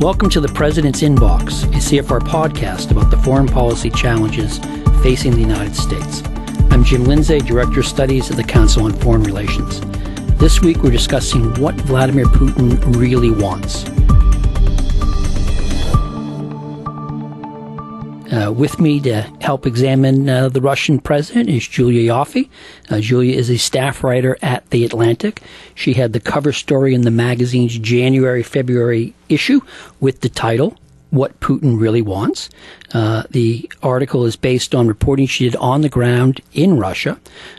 Welcome to the President's Inbox, a CFR podcast about the foreign policy challenges facing the United States. I'm Jim Lindsay, Director of Studies at the Council on Foreign Relations. This week we're discussing what Vladimir Putin really wants. Uh, with me to help examine uh, the Russian president is Julia Ioffe. Uh, Julia is a staff writer at The Atlantic. She had the cover story in the magazine's January February issue with the title what Putin really wants. Uh, the article is based on reporting she did on the ground in Russia.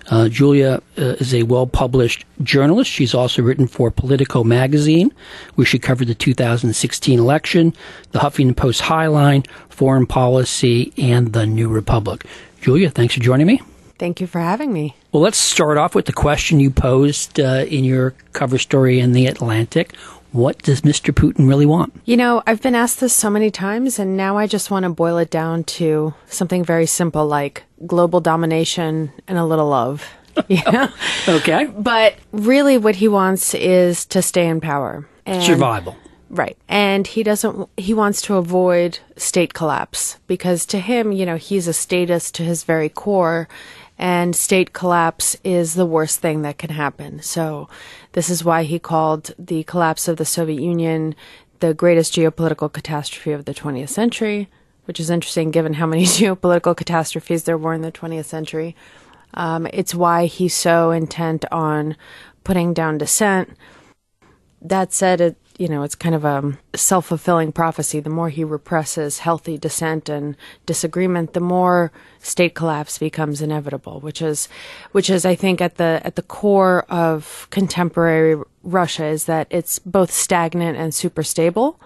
Uh, Julia uh, is a well published journalist. She's also written for Politico magazine, where she covered the 2016 election, the Huffington Post Highline, foreign policy, and the New Republic. Julia, thanks for joining me. Thank you for having me. Well, let's start off with the question you posed uh, in your cover story in The Atlantic. What does Mr. Putin really want? You know, I've been asked this so many times, and now I just want to boil it down to something very simple like global domination and a little love. Yeah. okay. But really, what he wants is to stay in power. And, Survival. Right. And he doesn't, he wants to avoid state collapse because to him, you know, he's a statist to his very core and state collapse is the worst thing that can happen. So this is why he called the collapse of the Soviet Union the greatest geopolitical catastrophe of the 20th century, which is interesting given how many geopolitical catastrophes there were in the 20th century. Um, it's why he's so intent on putting down dissent. That said, it, you know, it's kind of a self fulfilling prophecy. The more he represses healthy dissent and disagreement, the more state collapse becomes inevitable, which is, which is, I think, at the, at the core of contemporary Russia is that it's both stagnant and super stable.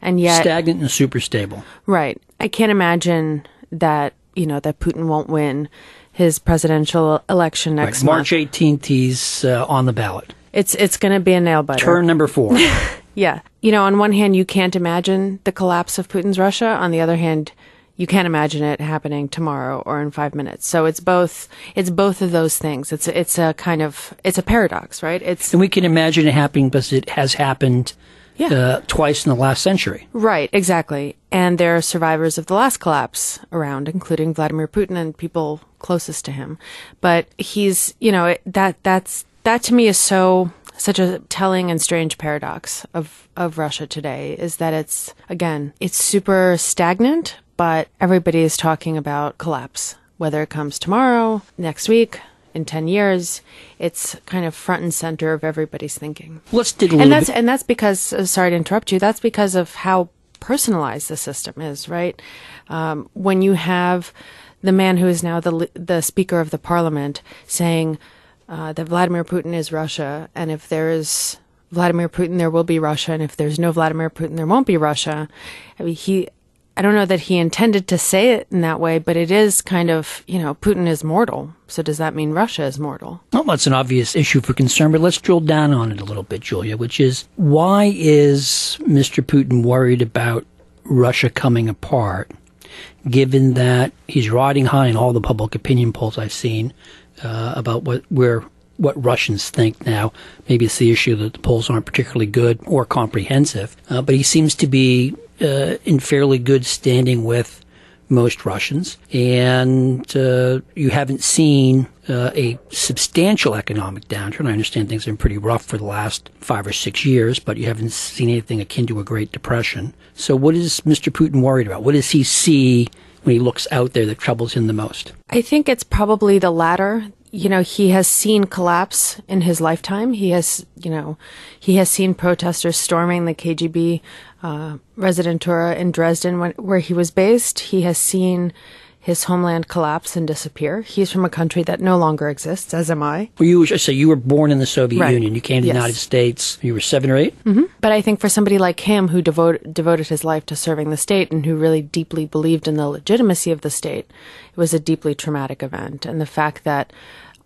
And yet. Stagnant and super stable. Right. I can't imagine that, you know, that Putin won't win his presidential election next right. March month. 18th, he's uh, on the ballot. It's it's going to be a nail biter. Turn number four. yeah, you know, on one hand, you can't imagine the collapse of Putin's Russia. On the other hand, you can't imagine it happening tomorrow or in five minutes. So it's both. It's both of those things. It's it's a kind of it's a paradox, right? It's and we can imagine it happening because it has happened. Yeah. Uh, twice in the last century. Right, exactly. And there are survivors of the last collapse around, including Vladimir Putin and people closest to him. But he's, you know, that that's that to me is so such a telling and strange paradox of of Russia today is that it's again it's super stagnant but everybody is talking about collapse whether it comes tomorrow next week in 10 years it's kind of front and center of everybody's thinking let's dig a and that's bit. and that's because uh, sorry to interrupt you that's because of how personalized the system is right um, when you have the man who is now the the speaker of the parliament saying uh, that Vladimir Putin is Russia, and if there is Vladimir Putin, there will be Russia, and if there's no Vladimir Putin, there won't be Russia. I mean, he, I don't know that he intended to say it in that way, but it is kind of, you know, Putin is mortal. So does that mean Russia is mortal? Well, that's an obvious issue for concern, but let's drill down on it a little bit, Julia, which is why is Mr. Putin worried about Russia coming apart, given that he's riding high in all the public opinion polls I've seen uh, about what where what Russians think now. Maybe it's the issue that the polls aren't particularly good or comprehensive, uh, but he seems to be uh, in fairly good standing with most Russians, and uh, you haven't seen uh, a substantial economic downturn. I understand things have been pretty rough for the last five or six years, but you haven't seen anything akin to a Great Depression. So, what is Mr. Putin worried about? What does he see when he looks out there that troubles him the most? I think it's probably the latter. You know, he has seen collapse in his lifetime. He has, you know, he has seen protesters storming the KGB uh, residentura in Dresden, when, where he was based. He has seen his homeland collapse and disappear. He's from a country that no longer exists, as am I. Well, you so you were born in the Soviet right. Union. You came to yes. the United States. You were seven or 8 mm-hmm. But I think for somebody like him, who devoted devoted his life to serving the state and who really deeply believed in the legitimacy of the state, it was a deeply traumatic event. And the fact that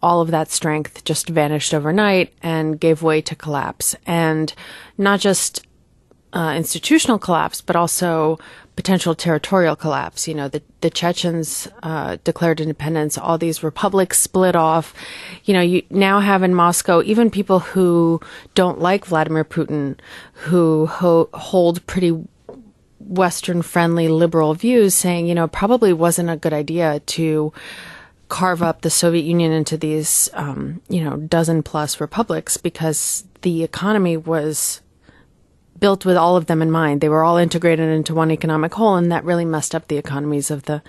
all of that strength just vanished overnight and gave way to collapse, and not just uh, institutional collapse, but also potential territorial collapse. You know, the, the Chechens uh, declared independence, all these republics split off. You know, you now have in Moscow even people who don't like Vladimir Putin, who ho- hold pretty Western friendly liberal views, saying, you know, probably wasn't a good idea to carve up the Soviet Union into these, um, you know, dozen plus republics because the economy was built with all of them in mind. They were all integrated into one economic whole, and that really messed up the economies of the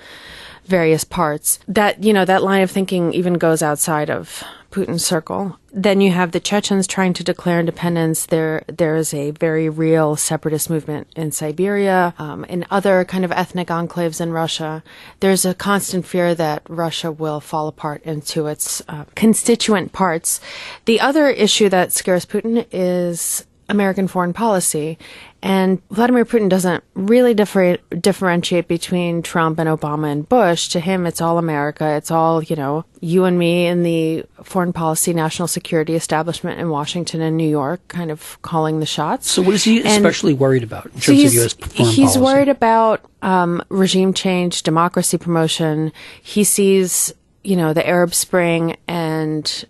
various parts. That, you know, that line of thinking even goes outside of Putin's circle. Then you have the Chechens trying to declare independence. There, there is a very real separatist movement in Siberia, um, in other kind of ethnic enclaves in Russia. There's a constant fear that Russia will fall apart into its uh, constituent parts. The other issue that scares Putin is American foreign policy. And Vladimir Putin doesn't really differ- differentiate between Trump and Obama and Bush. To him, it's all America. It's all, you know, you and me in the foreign policy, national security establishment in Washington and New York, kind of calling the shots. So, what is he and especially worried about in terms so of U.S. foreign He's policy? worried about um, regime change, democracy promotion. He sees, you know, the Arab Spring and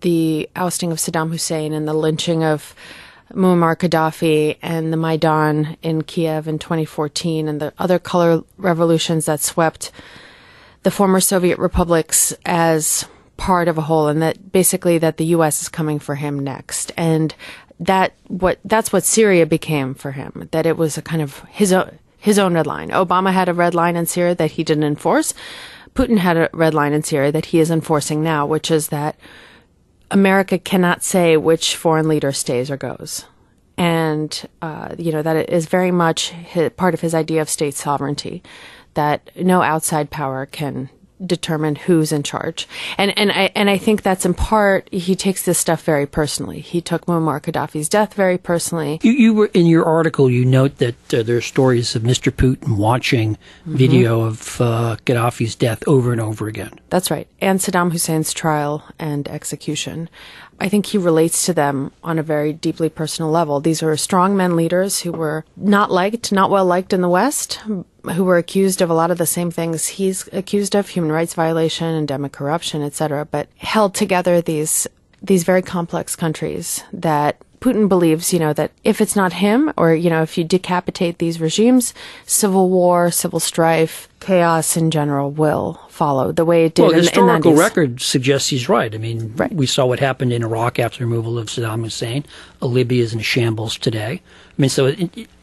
the ousting of Saddam Hussein and the lynching of Muammar Gaddafi and the Maidan in Kiev in 2014 and the other color revolutions that swept the former Soviet republics as part of a whole and that basically that the US is coming for him next. And that what that's what Syria became for him that it was a kind of his own his own red line. Obama had a red line in Syria that he didn't enforce. Putin had a red line in Syria that he is enforcing now which is that America cannot say which foreign leader stays or goes. And, uh, you know, that is very much his, part of his idea of state sovereignty, that no outside power can determine who's in charge. And and I and I think that's in part he takes this stuff very personally. He took Muammar Gaddafi's death very personally. You, you were in your article. You note that uh, there are stories of Mr. Putin watching mm-hmm. video of uh, Gaddafi's death over and over again. That's right, and Saddam Hussein's trial and execution. I think he relates to them on a very deeply personal level. These are strongmen leaders who were not liked, not well liked in the West, who were accused of a lot of the same things he's accused of human rights violation endemic corruption etc but held together these these very complex countries that Putin believes, you know, that if it's not him or, you know, if you decapitate these regimes, civil war, civil strife, chaos in general will follow the way it did well, in, historical in record suggests he's right. I mean, right. we saw what happened in Iraq after the removal of Saddam Hussein. Libya is in shambles today. I mean, so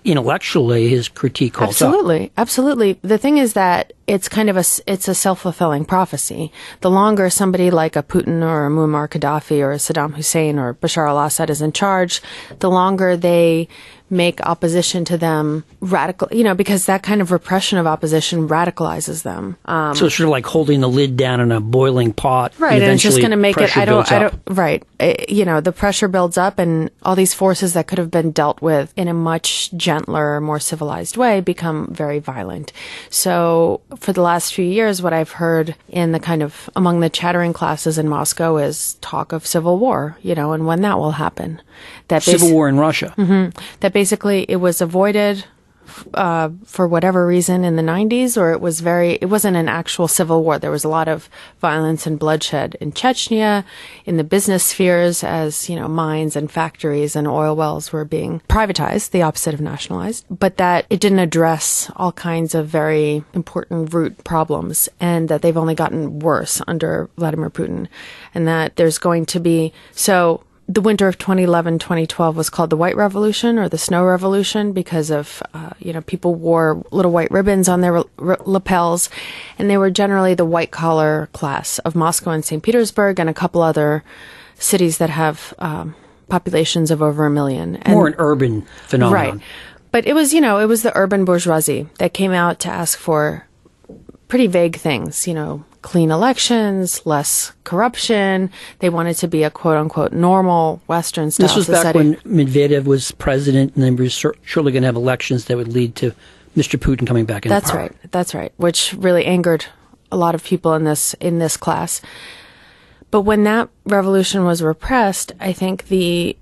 intellectually, his critique holds absolutely, up. absolutely. The thing is that it's kind of a it's a self fulfilling prophecy. The longer somebody like a Putin or a Muammar Gaddafi or a Saddam Hussein or Bashar al-Assad is in charge, the longer they make opposition to them radical, you know, because that kind of repression of opposition radicalizes them. Um, so it's sort of like holding the lid down in a boiling pot, right? And, and it's just going to make it. I don't. I don't. Right. It, you know, the pressure builds up, and all these forces that could have been dealt with in a much gentler, more civilized way become very violent. So for the last few years, what I've heard in the kind of among the chattering classes in Moscow is talk of civil war. You know, and when that will happen. That civil basi- war in Russia. Mm-hmm, that basically it was avoided uh, for whatever reason in the 90s, or it was very, it wasn't an actual civil war. There was a lot of violence and bloodshed in Chechnya, in the business spheres, as, you know, mines and factories and oil wells were being privatized, the opposite of nationalized, but that it didn't address all kinds of very important root problems, and that they've only gotten worse under Vladimir Putin, and that there's going to be, so the winter of 2011 2012 was called the white revolution or the snow revolution because of uh, you know people wore little white ribbons on their r- lapels and they were generally the white collar class of moscow and st petersburg and a couple other cities that have um, populations of over a million. And, more an urban phenomenon. Right. But it was you know it was the urban bourgeoisie that came out to ask for pretty vague things you know clean elections, less corruption. They wanted to be a quote unquote normal Western style This was society. back when Medvedev was president, and then we were surely going to have elections that would lead to Mr. Putin coming back in That's power. right. That's right. Which really angered a lot of people in this in this class. But when that revolution was repressed, I think the,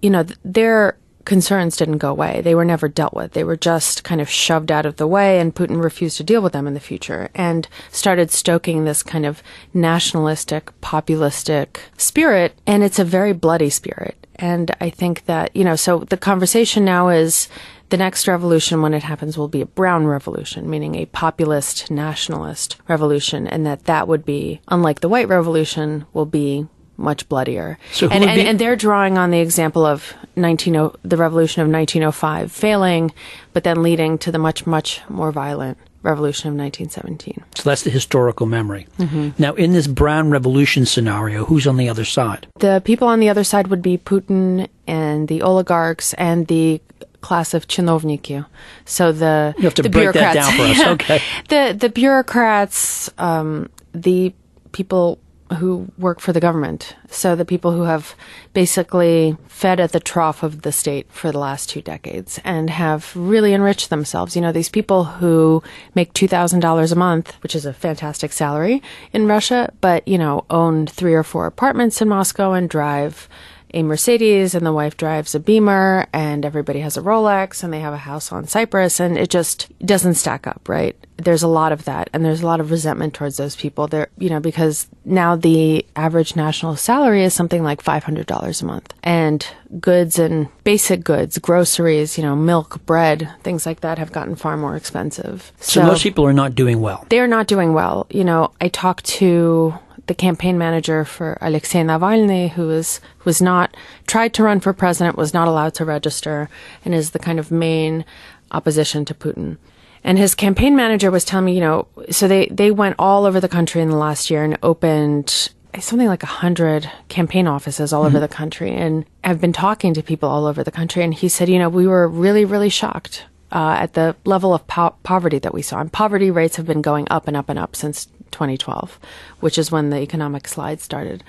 you know, their concerns didn't go away. They were never dealt with. They were just kind of shoved out of the way, and Putin refused to deal with them in the future and started stoking this kind of nationalistic, populistic spirit. And it's a very bloody spirit. And I think that, you know, so the conversation now is the next revolution, when it happens, will be a brown revolution, meaning a populist nationalist revolution, and that that would be, unlike the white revolution, will be much bloodier. So and, and, be- and they're drawing on the example of 19, the revolution of 1905 failing, but then leading to the much, much more violent revolution of 1917. So that's the historical memory. Mm-hmm. Now, in this brown revolution scenario, who's on the other side? The people on the other side would be Putin and the oligarchs and the class of chinovniki. So the You have to the break that bureaucrats. down for us. Okay. The the bureaucrats, um, the people who work for the government. So the people who have basically fed at the trough of the state for the last two decades and have really enriched themselves. You know, these people who make $2,000 a month, which is a fantastic salary in Russia, but, you know, own three or four apartments in Moscow and drive a Mercedes and the wife drives a Beamer and everybody has a Rolex and they have a house on Cyprus and it just doesn't stack up, right? There's a lot of that and there's a lot of resentment towards those people there, you know, because now the average national salary is something like $500 a month and goods and basic goods, groceries, you know, milk, bread, things like that have gotten far more expensive. So, most people are not doing well. they're not doing well. You know, I talked to the campaign manager for Alexei Navalny, who was was not tried to run for president, was not allowed to register, and is the kind of main opposition to Putin. And his campaign manager was telling me, you know, so they they went all over the country in the last year and opened something like a hundred campaign offices all over the country, and have been talking to people all over the country. And he said, you know, we were really really shocked uh, at the level of po- poverty that we saw. And poverty rates have been going up and up and up since 2012, which is when the economic slide started.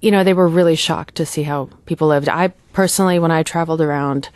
You know, they were really shocked to see how people lived. I personally, when I traveled around,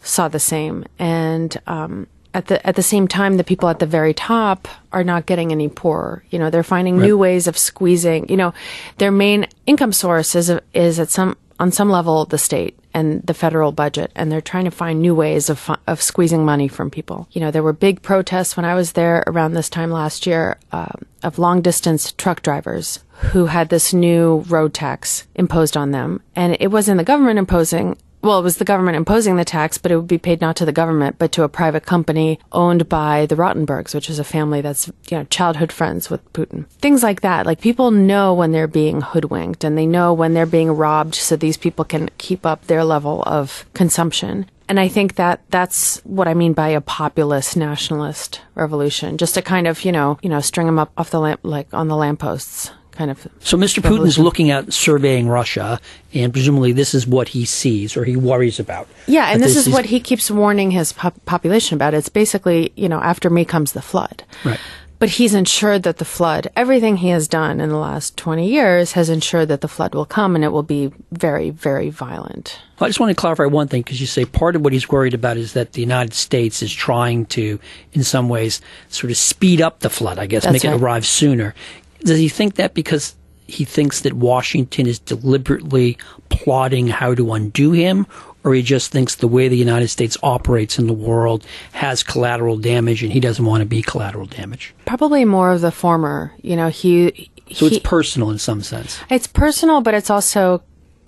saw the same. And um, at the at the same time, the people at the very top are not getting any poorer. You know, they're finding new ways of squeezing. You know, their main income source is is at some on some level the state and the federal budget, and they're trying to find new ways of of squeezing money from people. You know, there were big protests when I was there around this time last year um, of long distance truck drivers who had this new road tax imposed on them, and it wasn't the government imposing. Well, it was the government imposing the tax, but it would be paid not to the government, but to a private company owned by the Rotenbergs, which is a family that's, you know, childhood friends with Putin. Things like that. Like people know when they're being hoodwinked and they know when they're being robbed so these people can keep up their level of consumption. And I think that that's what I mean by a populist nationalist revolution. Just to kind of, you know, you know, string them up off the lamp, like on the lampposts, kind of. So Mr. Putin's looking at surveying Russia, and presumably this is what he sees or he worries about. Yeah, and That this is what he keeps warning his pop- population about. It's basically, you know, after me comes the flood. Right. But he's ensured that the flood, everything he has done in the last 20 years has ensured that the flood will come and it will be very, very violent. I just want to clarify one thing because you say part of what he's worried about is that the United States is trying to, in some ways, sort of speed up the flood, I guess, That's make it arrive sooner. Does he think that because he thinks that Washington is deliberately plotting how to undo him, or he just thinks the way the United States operates in the world has collateral damage and he doesn't want to be collateral damage? Probably more of the former. You know, he. So he, it's personal in some sense. It's personal, but it's also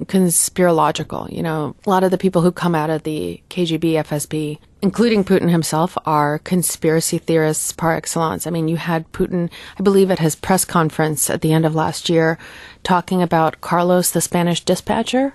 conspirological. You know, a lot of the people who come out of the KGB, FSB, including Putin himself, are conspiracy theorists par excellence. I mean, you had Putin, I believe, at his press conference at the end of last year, talking about Carlos, the Spanish dispatcher.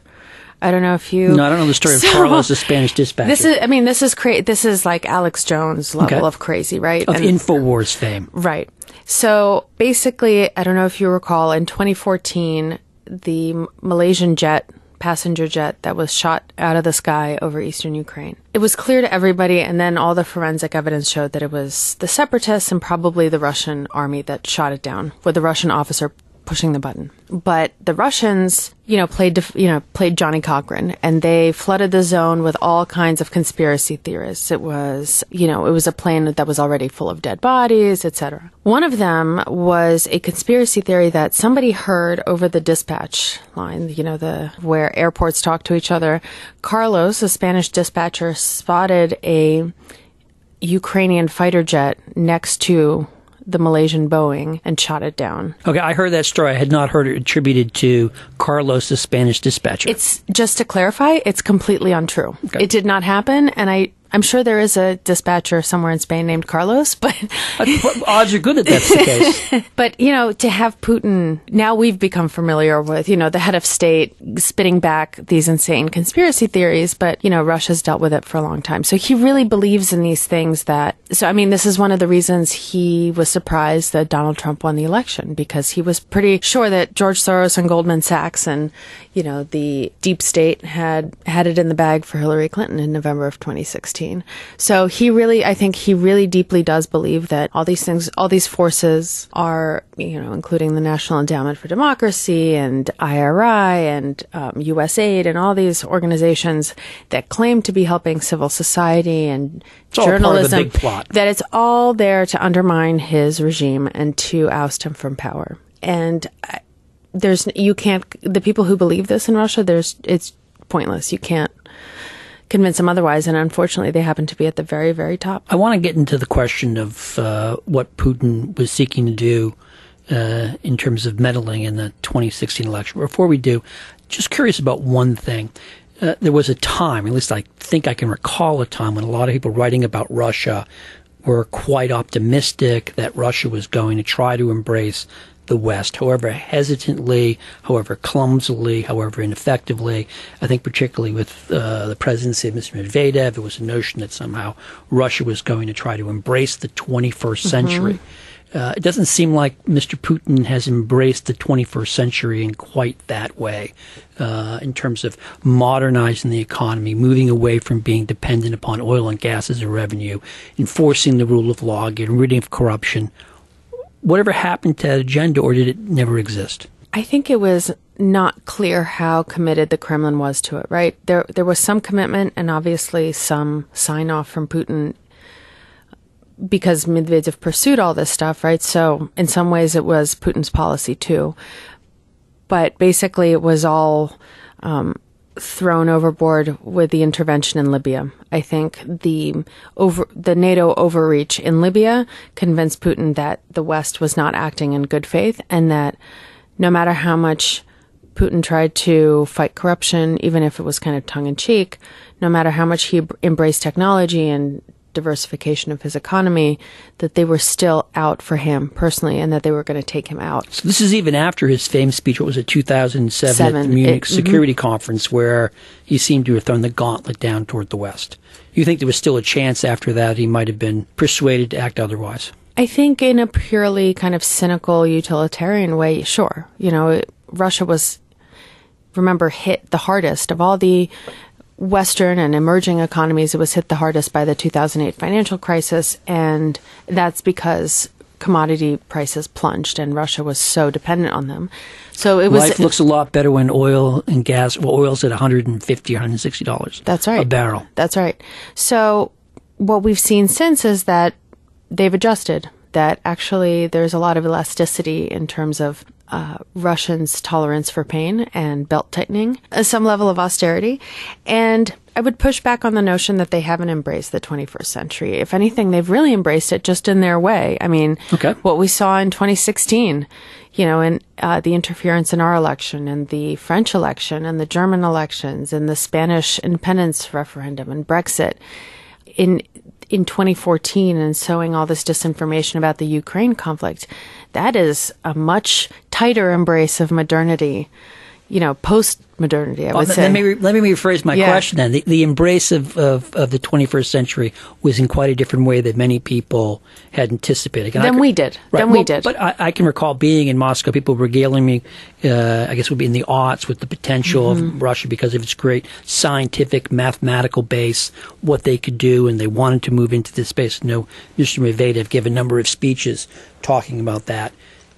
I don't know if you. No, I don't know the story of Carlos, the Spanish dispatcher. This is, I mean, this is cra- This is like Alex Jones level Okay. of crazy, right? of And- InfoWars fame. Right. So basically, I don't know if you recall, in 2014, the Malaysian jet, passenger jet that was shot out of the sky over eastern Ukraine. It was clear to everybody, and then all the forensic evidence showed that it was the separatists and probably the Russian army that shot it down, with the Russian officer pushing the button. But the Russians, you know, played you know played Johnnie Cochran, and they flooded the zone with all kinds of conspiracy theorists. It was, you know, it was a plane that was already full of dead bodies, etc. One of them was a conspiracy theory that somebody heard over the dispatch line, you know, the where airports talk to each other. Carlos, a Spanish dispatcher, spotted a Ukrainian fighter jet next to the Malaysian Boeing and shot it down. Okay, I heard that story. I had not heard it attributed to Carlos, the Spanish dispatcher. It's just to clarify, it's completely untrue. Okay. It did not happen, and I I'm sure there is a dispatcher somewhere in Spain named Carlos, but odds are good that that's the case. but you know, to have Putin now we've become familiar with you know the head of state spitting back these insane conspiracy theories, but you know Russia's dealt with it for a long time, so he really believes in these things. That so I mean, this is one of the reasons he was surprised that Donald Trump won the election because he was pretty sure that George Soros and Goldman Sachs and you know the deep state had had it in the bag for Hillary Clinton in November of 2016. So he really, I think he really deeply does believe that all these things, all these forces are, you know, including the National Endowment for Democracy and IRI and um, USAID and all these organizations that claim to be helping civil society and It's all part of the journalism, big plot. that it's all there to undermine his regime and to oust him from power. And I- there's, you can't, the people who believe this in Russia, there's, it's pointless. You can't convince them otherwise. And unfortunately, they happen to be at the very, very top. I want to get into the question of uh, what Putin was seeking to do uh, in terms of meddling in the 2016 election. Before we do, just curious about one thing. Uh, there was a time, at least I think I can recall a time, when a lot of people writing about Russia were quite optimistic that Russia was going to try to embrace the West, however hesitantly, however clumsily, however ineffectively. I think particularly with uh, the presidency of Mr. Medvedev, there was a notion that somehow Russia was going to try to embrace the 21st century. Uh, it doesn't seem like Mr. Putin has embraced the 21st century in quite that way, uh, in terms of modernizing the economy, moving away from being dependent upon oil and gas as a revenue, enforcing the rule of law, getting rid of corruption. Whatever happened to that agenda, or did it never exist? I think it was not clear how committed the Kremlin was to it, right? There, there was some commitment and obviously some sign off from Putin because Medvedev pursued all this stuff, right? So in some ways it was Putin's policy too. But basically it was all um, thrown overboard with the intervention in Libya. I think the over the NATO overreach in Libya convinced Putin that the West was not acting in good faith and that no matter how much Putin tried to fight corruption, even if it was kind of tongue in cheek, no matter how much he embraced technology and diversification of his economy, that they were still out for him personally and that they were going to take him out. So this is even after his famed speech. What was it, 2007 at the Munich It-. Security mm-hmm. Conference, where he seemed to have thrown the gauntlet down toward the West. You think there was still a chance after that he might have been persuaded to act otherwise? I think in a purely kind of cynical utilitarian way, sure. You know, Russia was, remember, hit the hardest of all the Western and emerging economies. It was hit the hardest by the 2008 financial crisis. And that's because commodity prices plunged and Russia was so dependent on them. So it was. Life looks a lot better when oil and gas, well, oil's at 150 $160. That's right. A barrel. That's right. So what we've seen since is that they've adjusted. That actually there's a lot of elasticity in terms of uh, Russians' tolerance for pain and belt tightening, uh, some level of austerity, and I would push back on the notion that they haven't embraced the 21st century. If anything, they've really embraced it just in their way. I mean, Okay. what we saw in 2016, you know, and uh, the interference in our election and the French election and the German elections and the Spanish independence referendum and Brexit in in 2014 and sowing all this disinformation about the Ukraine conflict, that is a much tighter embrace of modernity, you know, post modernity, I would Well, say. let, me re- let me rephrase my Yeah. question then. The, the embrace of, of, of the 21st century was in quite a different way than many people had anticipated. And could- we did. Right, Than we did. But I, I can recall being in Moscow, people regaling me, uh, I guess would be in the aughts, with the potential Mm-hmm. of Russia because of its great scientific, mathematical base, what they could do, and they wanted to move into this space. Know Mr. Medvedev gave a number of speeches talking about that.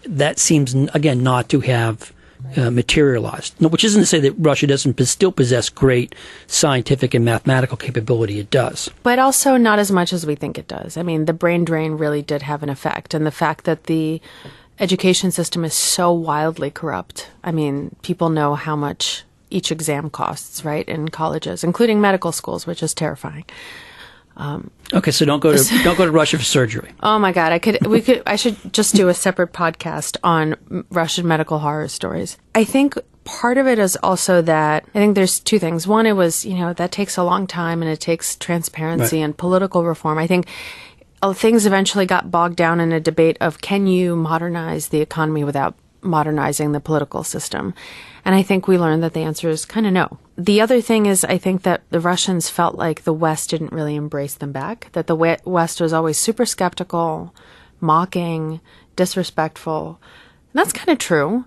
That seems, again, not to have uh, materialized. No, which isn't to say that Russia doesn't pos- still possess great scientific and mathematical capability. It does. but also not as much as we think it does. I mean, the brain drain really did have an effect, and the fact that the education system is so wildly corrupt. I mean, people know how much each exam costs, right, in colleges, including medical schools, which is terrifying. Okay, so don't go to don't go to Russia for surgery. Oh my God, I could, we could, I should just do a separate podcast on Russian medical horror stories. I think part of it is also that I think there's two things. One, it was, you know, that takes a long time and it takes transparency Right. and political reform. I think uh, things eventually got bogged down in a debate of can you modernize the economy without modernizing the political system? And I think we learned that the answer is kind of no. The other thing is, I think that the Russians felt like the West didn't really embrace them back, that the West was always super skeptical, mocking, disrespectful. And that's kind of true.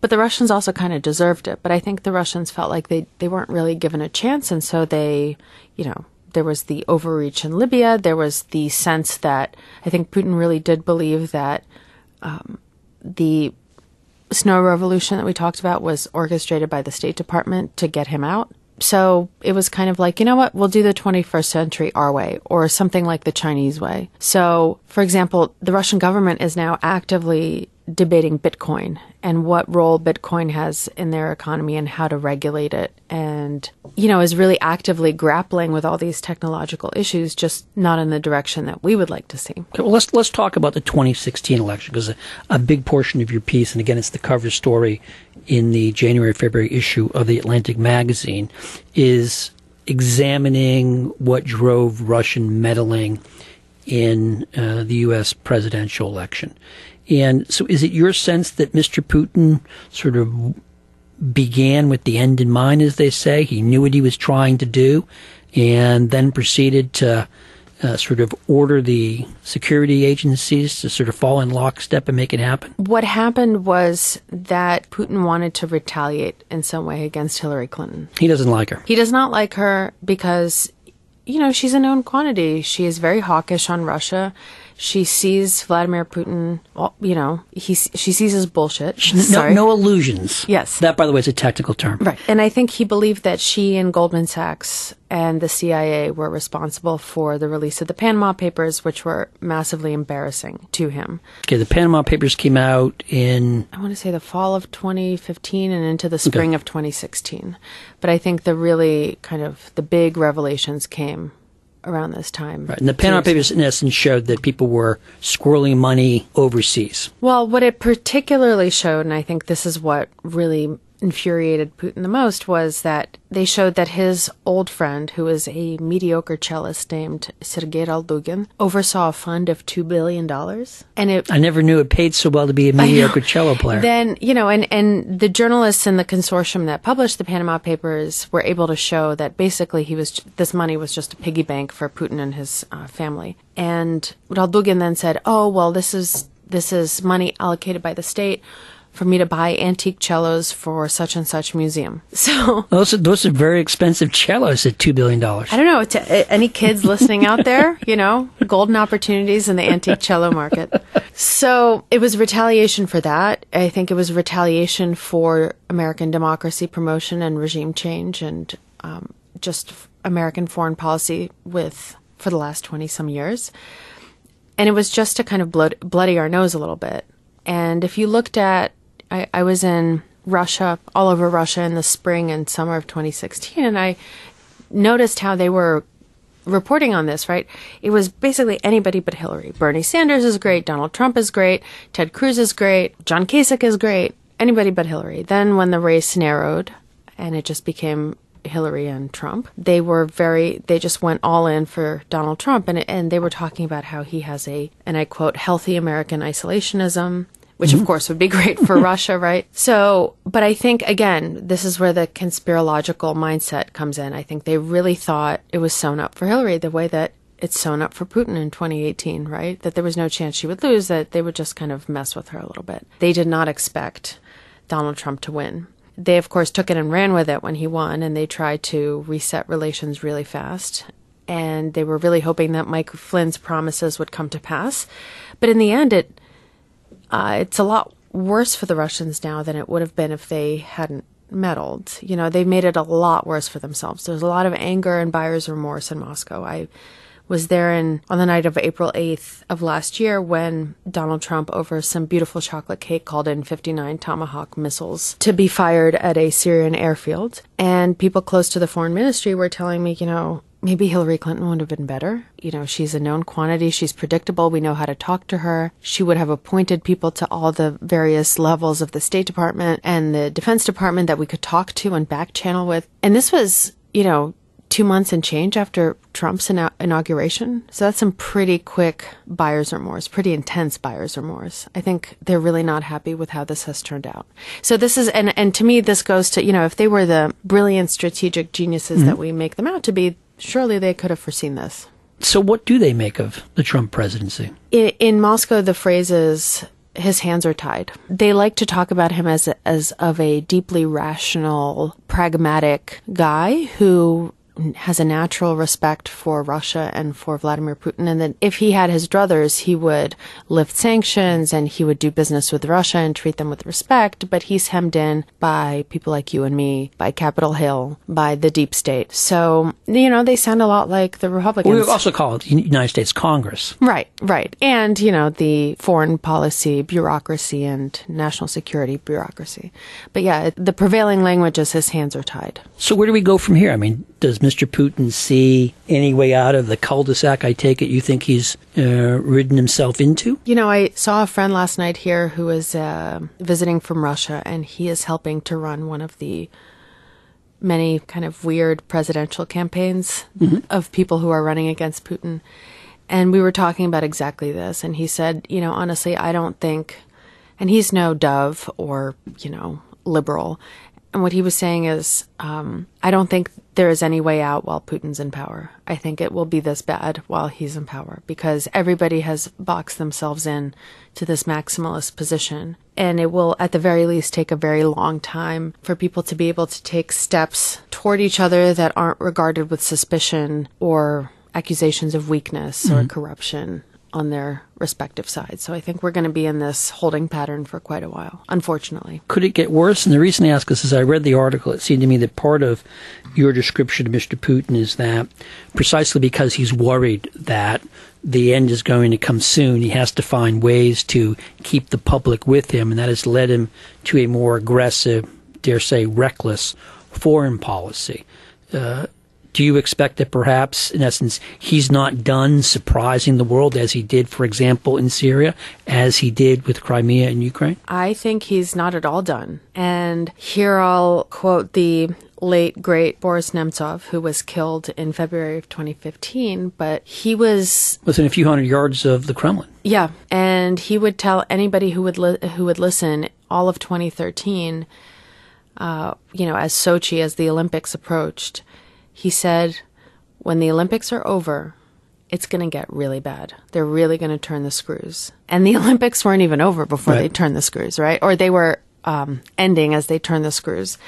But the Russians also kind of deserved it. But I think the Russians felt like they, they weren't really given a chance. And so they, you know, there was the overreach in Libya. There was the sense that I think Putin really did believe that um, the snow revolution that we talked about was orchestrated by the State Department to get him out. So it was kind of like, you know what, we'll do the 21st century our way or something like the Chinese way. So, for example, the Russian government is now actively debating Bitcoin and what role Bitcoin has in their economy and how to regulate it. And, you know, is really actively grappling with all these technological issues, just not in the direction that we would like to see. Okay, well, let's let's talk about the 2016 election because a, a big portion of your piece, and again, it's the cover story in the January February issue of the Atlantic magazine, is examining what drove Russian meddling in uh, the U.S. presidential election. And so, is it your sense that Mr. Putin sort of began with the end in mind, as they say? He knew what he was trying to do, and then proceeded to uh, sort of order the security agencies to sort of fall in lockstep and make it happen? What happened was that Putin wanted to retaliate in some way against Hillary Clinton. He doesn't like her. He does not like her because, you know, she's a known quantity. She is very hawkish on Russia. She sees Vladimir Putin, well, you know, he, she sees his bullshit. No, no illusions. Yes. That, by the way, is a technical term. Right. And I think he believed that she and Goldman Sachs and the CIA were responsible for the release of the Panama Papers, which were massively embarrassing to him. Okay, the Panama Papers came out in I want to say the fall of 2015 and into the spring of 2016. But I think the really kind of the big revelations came around this time. Right. And the Panama Papers, in essence, showed that people were squirreling money overseas. Well, what it particularly showed, and I think this is what really infuriated Putin the most, was that they showed that his old friend, who was a mediocre cellist named Sergei Roldugin, oversaw a fund of $2 billion. And it I never knew it paid so well to be a mediocre cello player. then you know and and the journalists in the consortium that published the panama papers were able to show that basically he was this money was just a piggy bank for putin and his uh, family and Roldugin then said oh well this is this is money allocated by the state for me to buy antique cellos for such and such museum so those, are, those are very expensive cellos at $2 billion. I don't know. To uh, any kids listening out there, you know, golden opportunities in the antique cello market. So it was retaliation for that. I think it was retaliation for American democracy promotion and regime change and um, just American foreign policy with for the last 20 some years. And it was just to kind of blood, bloody our nose a little bit. And if you looked at, I, I was in Russia, all over Russia in the spring and summer of 2016, and I noticed how they were reporting on this, right? It was basically anybody but Hillary. Bernie Sanders is great, Donald Trump is great, Ted Cruz is great, John Kasich is great, anybody but Hillary. Then when the race narrowed and it just became Hillary and Trump, they were very, they just went all in for Donald Trump and, and they were talking about how he has a, and I quote, healthy American isolationism. Which of mm-hmm. course would be great for Russia, right? So, but I think again, this is where the conspirological mindset comes in. I think they really thought it was sewn up for Hillary the way that it's sewn up for Putin in 2018, right? That there was no chance she would lose, that they would just kind of mess with her a little bit. They did not expect Donald Trump to win. They, of course, took it and ran with it when he won, and they tried to reset relations really fast. And they were really hoping that Mike Flynn's promises would come to pass. But in the end, it uh, it's a lot worse for the Russians now than it would have been if they hadn't meddled. You know, they've made it a lot worse for themselves. There's a lot of anger and buyer's remorse in Moscow. I was there in on the night of April 8th of last year when Donald Trump over some beautiful chocolate cake called in 59 Tomahawk missiles to be fired at a Syrian airfield and people close to the foreign ministry were telling me, you know, maybe Hillary Clinton would have been better. You know, she's a known quantity. She's predictable. We know how to talk to her. She would have appointed people to all the various levels of the State Department and the Defense Department that we could talk to and back channel with. And this was, you know, two months and change after Trump's ina- inauguration. So that's some pretty quick buyer's remorse, pretty intense buyer's remorse. I think they're really not happy with how this has turned out. So this is, and, and to me, this goes to, you know, if they were the brilliant strategic geniuses mm-hmm. that we make them out to be, surely they could have foreseen this. So what do they make of the Trump presidency? In, in Moscow, the phrase is his hands are tied. They like to talk about him as as of a deeply rational, pragmatic guy who has a natural respect for Russia and for Vladimir Putin, and that if he had his druthers, he would lift sanctions and he would do business with Russia and treat them with respect. But he's hemmed in by people like you and me, by Capitol Hill, by the deep state. So you know they sound a lot like the Republicans. we also call it United States Congress. Right, right, and you know the foreign policy bureaucracy and national security bureaucracy. But yeah, the prevailing language is his hands are tied. So where do we go from here? I mean, does Mr. Putin see any way out of the cul-de-sac? I take it you think he's uh, ridden himself into. You know, I saw a friend last night here who is uh, visiting from Russia, and he is helping to run one of the many kind of weird presidential campaigns mm-hmm. of people who are running against Putin. And we were talking about exactly this, and he said, you know, honestly, I don't think, and he's no dove or you know liberal. And what he was saying is, um, I don't think there is any way out while Putin's in power. I think it will be this bad while he's in power because everybody has boxed themselves in to this maximalist position. And it will, at the very least, take a very long time for people to be able to take steps toward each other that aren't regarded with suspicion or accusations of weakness mm-hmm. or corruption on their respective sides. So I think we're going to be in this holding pattern for quite a while, unfortunately. Could it get worse? And the reason I ask this is I read the article. It seemed to me that part of your description of Mr. Putin is that precisely because he's worried that the end is going to come soon, he has to find ways to keep the public with him, and that has led him to a more aggressive, dare say, reckless foreign policy. Uh, do you expect that perhaps, in essence, he's not done surprising the world as he did, for example, in Syria, as he did with Crimea and Ukraine? I think he's not at all done. And here I'll quote the late great Boris Nemtsov, who was killed in February of 2015, but he was within a few hundred yards of the Kremlin. Yeah, and he would tell anybody who would li- who would listen all of 2013, uh, you know, as Sochi, as the Olympics approached, he said, when the Olympics are over, it's going to get really bad. They're really going to turn the screws. And the Olympics weren't even over before right. they turned the screws, right? Or they were um, ending as they turned the screws.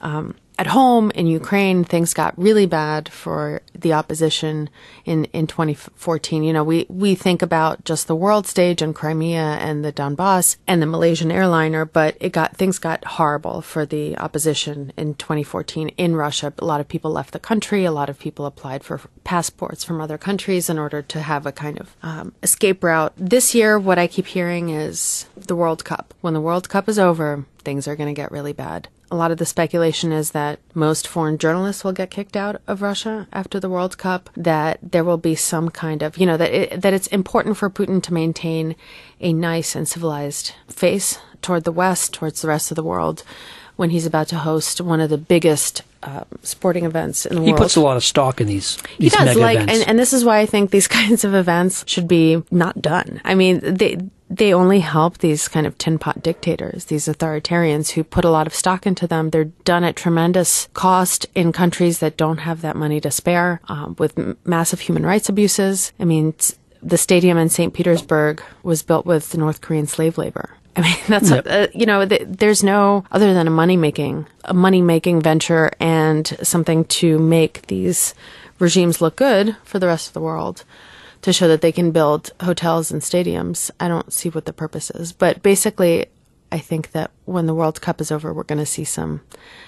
Um, at home in Ukraine, things got really bad for the opposition in, in 2014. You know, we, we think about just the world stage and Crimea and the Donbass and the Malaysian airliner, but it got, things got horrible for the opposition in 2014 in Russia. A lot of people left the country. A lot of people applied for passports from other countries in order to have a kind of um, escape route. This year, what I keep hearing is the World Cup. When the World Cup is over, things are going to get really bad a lot of the speculation is that most foreign journalists will get kicked out of Russia after the World Cup, that there will be some kind of, you know, that it, that it's important for Putin to maintain a nice and civilized face toward the West, towards the rest of the world when he's about to host one of the biggest uh, sporting events in the he world. He puts a lot of stock in these. these he does, like, and, and, this is why I think these kinds of events should be not done. I mean, they they only help these kind of tin pot dictators, these authoritarians who put a lot of stock into them. They're done at tremendous cost in countries that don't have that money to spare, um, with m- massive human rights abuses. I mean, the stadium in St. Petersburg was built with North Korean slave labor. I mean, that's yep. a, uh, you know, th- there's no other than a money making a money making venture and something to make these regimes look good for the rest of the world to show that they can build hotels and stadiums. I don't see what the purpose is, but basically, I think that when the World Cup is over, we're going to see some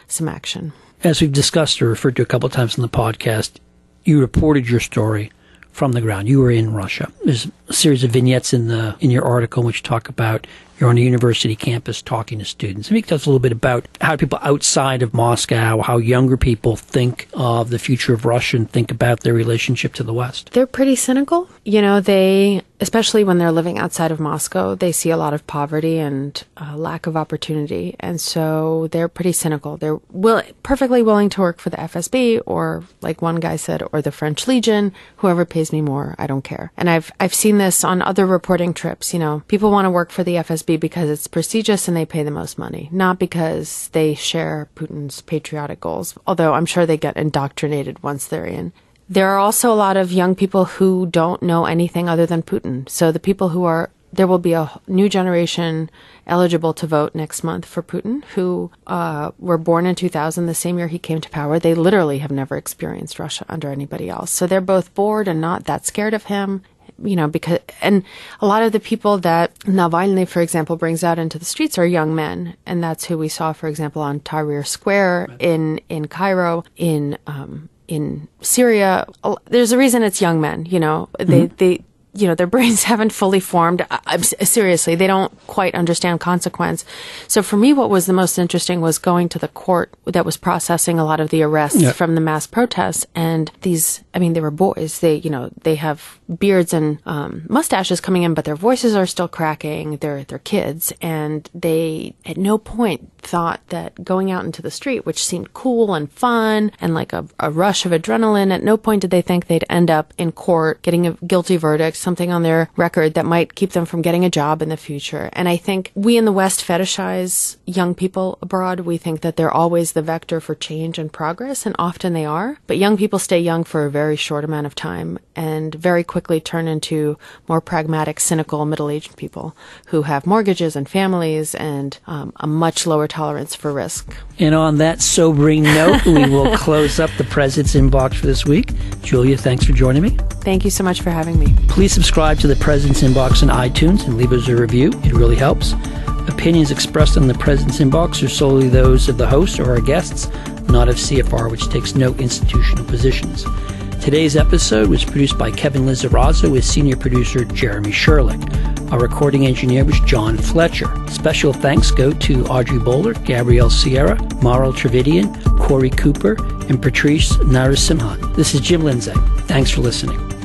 some action. As we've discussed or referred to a couple of times in the podcast, you reported your story from the ground. You were in Russia. There's a series of vignettes in the in your article which talk about you're on a university campus talking to students. Maybe tell us a little bit about how people outside of Moscow, how younger people think of the future of Russia and think about their relationship to the West. They're pretty cynical. You know, they, especially when they're living outside of Moscow, they see a lot of poverty and uh, lack of opportunity. And so they're pretty cynical. They're will, perfectly willing to work for the FSB or, like one guy said, or the French Legion, whoever pays me more, I don't care. And I've, I've seen this on other reporting trips. You know, people want to work for the FSB because it's prestigious and they pay the most money, not because they share Putin's patriotic goals, although I'm sure they get indoctrinated once they're in. There are also a lot of young people who don't know anything other than Putin. So the people who are there will be a new generation eligible to vote next month for Putin who uh, were born in 2000, the same year he came to power. They literally have never experienced Russia under anybody else. So they're both bored and not that scared of him you know, because, and a lot of the people that Navalny, for example, brings out into the streets are young men. And that's who we saw, for example, on Tahrir Square in, in Cairo, in, um, in Syria. There's a reason it's young men, you know, they, mm-hmm. they, you know, their brains haven't fully formed. seriously, they don't quite understand consequence. So for me, what was the most interesting was going to the court that was processing a lot of the arrests yeah. from the mass protests. And these, I mean, they were boys. They, you know, they have beards and um, mustaches coming in, but their voices are still cracking. They're, they're kids. And they at no point thought that going out into the street, which seemed cool and fun and like a, a rush of adrenaline, at no point did they think they'd end up in court getting a guilty verdict something on their record that might keep them from getting a job in the future. And I think we in the West fetishize young people abroad. We think that they're always the vector for change and progress, and often they are. But young people stay young for a very short amount of time and very quickly turn into more pragmatic, cynical, middle aged people who have mortgages and families and um, a much lower tolerance for risk. And on that sobering note, we will close up the President's Inbox for this week. Julia, thanks for joining me. Thank you so much for having me. Please subscribe to the President's Inbox on iTunes and leave us a review. It really helps. Opinions expressed on the President's Inbox are solely those of the host or our guests, not of CFR, which takes no institutional positions. Today's episode was produced by Kevin Lizarazo with senior producer Jeremy Sherlick. Our recording engineer was John Fletcher. Special thanks go to Audrey Bowler, Gabrielle Sierra, Maral Trevidian, Corey Cooper, and Patrice Narasimhan. This is Jim Lindsay. Thanks for listening.